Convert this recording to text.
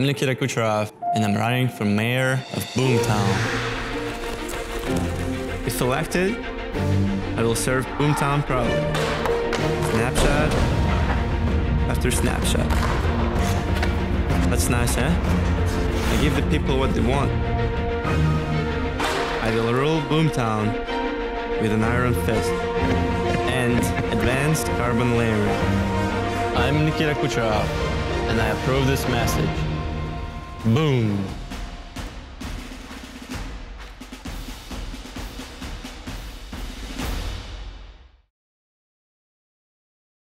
I'm Nikita Kucherov, and I'm running for mayor of Boomtown. If elected, I will serve Boomtown proudly. Snapshot after snapshot. That's nice, eh? I give the people what they want. I will rule Boomtown with an iron fist and advanced carbon layering. I'm Nikita Kucherov, and I approve this message. Boom.